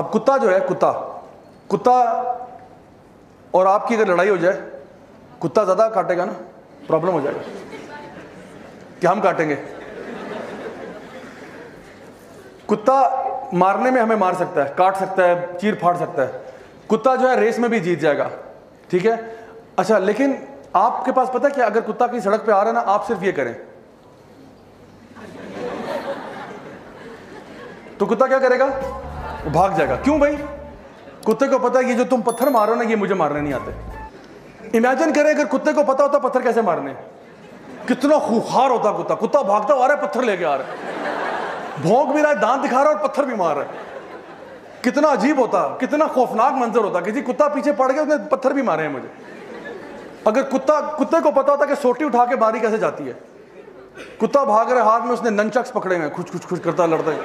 अब कुत्ता जो है, कुत्ता। कुत्ता और आपकी अगर लड़ाई हो जाए, कुत्ता ज़्यादा काटेगा ना प्रॉब्लम हो जाएगा। क्या हम काटेंगे। कुत्ता मारने में हमें मार सकता है, काट सकता है, चीर फाड़ सकता है। कुत्ता जो है रेस में भी जीत जाएगा। ठीक है? अच्छा लेकिन आपके पास पता है कि अगर कुत्ता की सड़क पे आ रहा है ना, आप सिर्फ़ ये करें। तो कुत्ता क्या करेगा? वो भाग जाएगा। क्यों भाई? कुत्ते को पता है कि जो तुम पत्थर मारो ना, ये मुझे मारने नहीं आते। इमेजिन करें, अगर कुत्ते को पता होता पत्थर कैसे मारने। कितना खूखार होता कुत्ता। कुत्ता भागता आ रहा है, पत्थर लेके आ रहा है। भोंक भी रहा है, दांत दिखा रहा है और पत्थर भी मार रहा है। कितना अजीब होता, कितना खौफनाक मंजर होता। किसी कुत्ता पीछे पड़ गया, उसने पत्थर भी मारे हैं मुझे। अगर कुत्ता, कुत्ते को पता होता कि सोटी उठा के मारी कैसे जाती है। कुत्ता भाग रहे हाथ में, उसने नंचक्स पकड़े हुए खुच खुच खुच करता लड़ता है।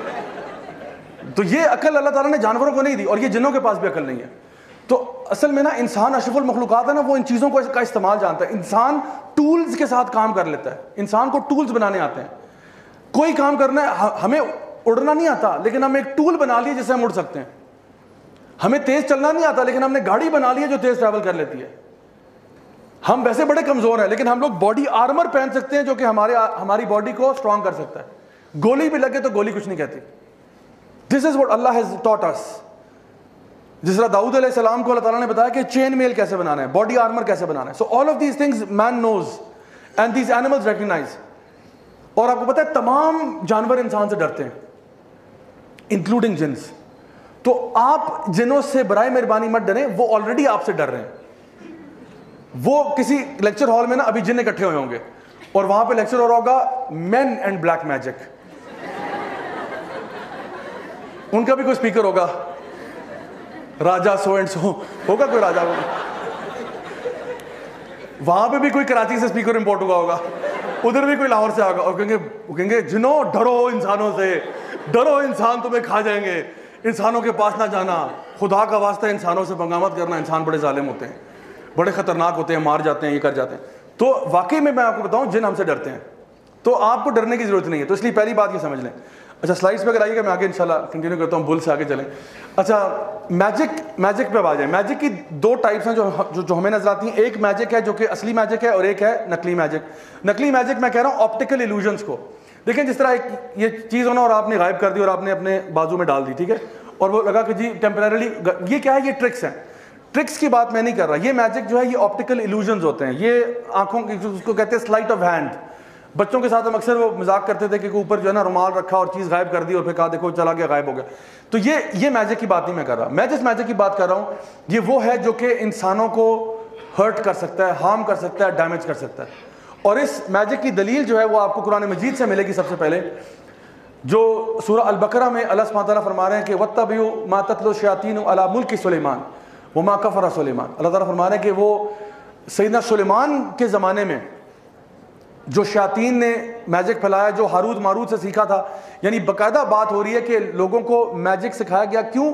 तो ये अकल अल्लाह ताला ने जानवरों को नहीं दी और ये जिनों के पास भी अकल नहीं है। तो असल में ना इंसान अशफुल मखलूक़ात है ना, वो इन चीज़ों को का इस्तेमाल जानता है। इंसान टूल्स के साथ काम कर लेता है। इंसान को टूल्स बनाने आते हैं। कोई काम करना है हमें उड़ना नहीं आता, लेकिन हम एक टूल बना लिए जिससे हम उड़ सकते हैं। हमें तेज चलना नहीं आता, लेकिन हमने गाड़ी बना ली है जो तेज ट्रैवल कर लेती है। हम वैसे बड़े कमज़ोर हैं, लेकिन हम लोग बॉडी आर्मर पहन सकते हैं जो कि हमारे, हमारी बॉडी को स्ट्रांग कर सकता है। गोली भी लगे तो गोली कुछ नहीं कहती। This is what Allah has taught us जिस तरह दाऊद सलाम को अल्लाह ताला ने बताया कि चेन मेल कैसे बनाना है बॉडी आर्मर कैसे बनाना है। So all of these things man knows and these animals recognise और आपको पता है, तमाम जानवर इंसान से डरते हैं इंक्लूडिंग जिन्स तो आप जिनों से बराए मेहरबानी मत डरें, वो ऑलरेडी आपसे डर रहे हैं। वो किसी लेक्चर हॉल में ना, अभी जिन इकट्ठे हुए होंगे। और वहाँ पे लेक्चर हो रहा होगा मेन एंड ब्लैक मैजिक उनका भी कोई स्पीकर होगा। राजा सो एंड सो होगा कोई राजा? होगा वहाँ पे भी कोई कराची से स्पीकर इंपोर्ट हुआ होगा। उधर भी कोई लाहौर से आएगा और कहेंगे कहेंगे, जिनो, डरो इंसानों से। डरो इंसान तुम्हें खा जाएँगे। इंसानों के पास ना जाना। खुदा का वास्ता इंसानों से बंगामत करना। इंसान बड़े जालिम होते हैं। बड़े खतरनाक होते हैं, मार जाते हैं, ये कर जाते हैं। तो वाकई में मैं आपको बताऊँ, जिन हमसे डरते हैं। तो आपको डरने की ज़रूरत नहीं है। तो इसलिए पहली बात ये समझ लें। अच्छा स्लाइड्स पे अगर आइएगा मैं आगे इंशाल्लाह कंटिन्यू करता हूँ बुल से आगे चलें। अच्छा मैजिक मैजिक पे आ जाए। मैजिक की दो टाइप्स हैं जो जो, जो हमें नज़र आती हैं। एक मैजिक है जो कि असली मैजिक है और एक है नकली मैजिक नकली मैजिक मैं कह रहा हूँ ऑप्टिकल इल्यूजन्स को। देखें जिस तरह एक ये चीज़ होना और आपने गायब कर दी और आपने अपने बाजू में डाल दी ठीक है? और वो लगा कि जी टेम्परली ये क्या है? ये ट्रिक्स हैं। ट्रिक्स की बात मैं नहीं कर रहा। ये मैजिक जो है ये ऑप्टिकल इल्यूजन होते हैं। ये आँखों की उसको कहते हैं स्लाइट ऑफ़ हैंड बच्चों के साथ हम अक्सर वो मज़ाक करते थे कि ऊपर जो है ना रुमाल रखा और चीज़ गायब कर दी और फिर कहा, देखो, चला गया, गायब हो गया। तो ये ये मैजिक की बात नहीं मैं कर रहा। मैं जिस मैजिक की बात कर रहा हूँ, ये वो है जो कि इंसानों को हर्ट कर सकता है हार्म कर सकता है डैमेज कर सकता है। और इस मैजिक की दलील जो है वो आपको कुरान मजीद से मिलेगी सबसे पहले, जो सूर अलबकरा में अल्लाह फरमा रहे हैं कि वत्तबू मातलो शयातीन अला मुल्क सुलेमान वो मा कफ़रा सुलेमान। अल्लाह ताला फरमा रहे हैं कि वो सैदना सुलेमान के ज़माने में जो शातीन ने मैजिक फैलाया, जो हारूद मारूद से सीखा था, यानी बाकायदा बात हो रही है कि लोगों को मैजिक सिखाया गया क्यों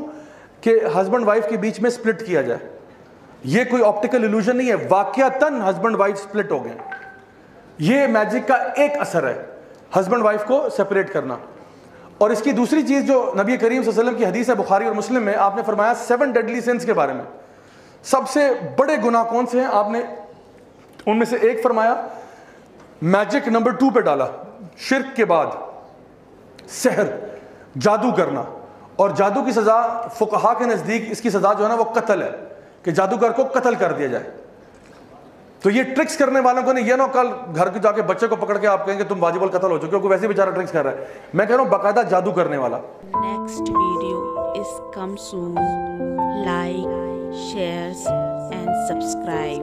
कि हस्बैंड वाइफ के बीच में स्प्लिट किया जाए। ये कोई ऑप्टिकल इल्यूजन नहीं है, वाक्यतन हस्बैंड वाइफ स्प्लिट हो गए। ये मैजिक का एक असर है हस्बैंड वाइफ को सेपरेट करना। और इसकी दूसरी चीज़ जो नबी करीम वसल्लम की हदीस है बुखारी और मुस्लिम में, आपने फरमाया सेवन डेडली सेंस के बारे में। सबसे बड़े गुनाह कौन से हैं? आपने उनमें से एक फरमाया मैजिक नंबर टू पे डाला। शिरक के बाद सहर, जादू करना। और जादू की सज़ा फुकहा के नज़दीक इसकी सज़ा जो है ना वो कत्ल है, कि जादूगर को कत्ल कर दिया जाए। तो ये ट्रिक्स करने वालों को नहीं, ये ना कल घर के जाके बच्चे को पकड़ के आप कहेंगे, तुम वाजिबल कत्ल हो चुके क्योंकि वैसे बेचारा ट्रिक्स कर रहा है। मैं कह रहा हूँ, बाकायदा जादू करने वाला। Next video is come soon like share and subscribe